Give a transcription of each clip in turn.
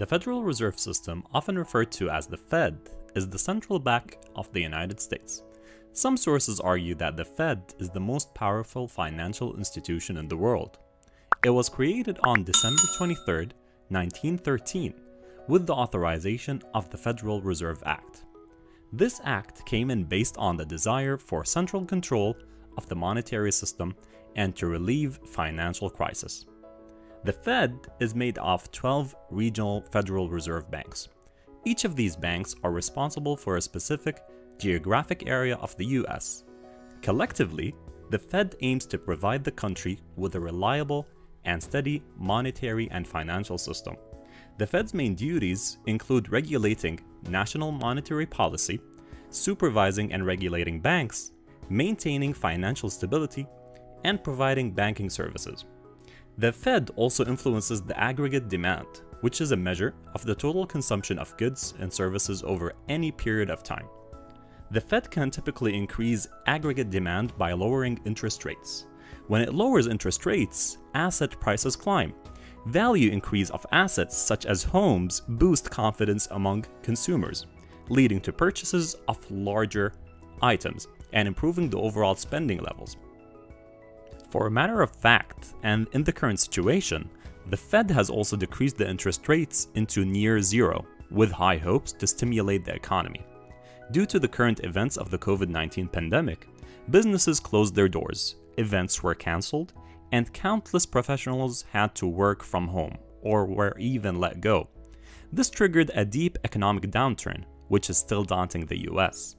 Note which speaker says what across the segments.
Speaker 1: The Federal Reserve System, often referred to as the Fed, is the central bank of the United States. Some sources argue that the Fed is the most powerful financial institution in the world. It was created on December 23, 1913, with the authorization of the Federal Reserve Act. This act came in based on the desire for central control of the monetary system and to relieve financial crisis. The Fed is made of 12 regional Federal Reserve banks. Each of these banks are responsible for a specific geographic area of the US. Collectively, the Fed aims to provide the country with a reliable and steady monetary and financial system. The Fed's main duties include regulating national monetary policy, supervising and regulating banks, maintaining financial stability, and providing banking services. The Fed also influences the aggregate demand, which is a measure of the total consumption of goods and services over any period of time. The Fed can typically increase aggregate demand by lowering interest rates. When it lowers interest rates, asset prices climb. Value increase of assets such as homes boost confidence among consumers, leading to purchases of larger items and improving the overall spending levels. For a matter of fact, and in the current situation, the Fed has also decreased the interest rates into near zero, with high hopes to stimulate the economy. Due to the current events of the COVID 19 pandemic, businesses closed their doors, events were cancelled, and countless professionals had to work from home or were even let go. This triggered a deep economic downturn, which is still daunting the US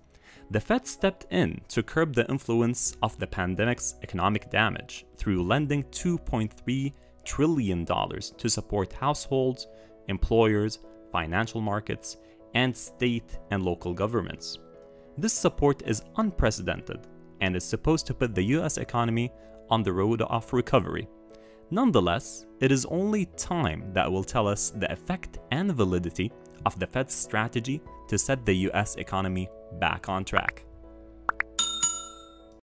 Speaker 1: the Fed stepped in to curb the influence of the pandemic's economic damage through lending $2.3 trillion to support households, employers, financial markets, and state and local governments. This support is unprecedented and is supposed to put the US economy on the road of recovery. Nonetheless, it is only time that will tell us the effect and validity of the Fed's strategy to set the US economy back on track.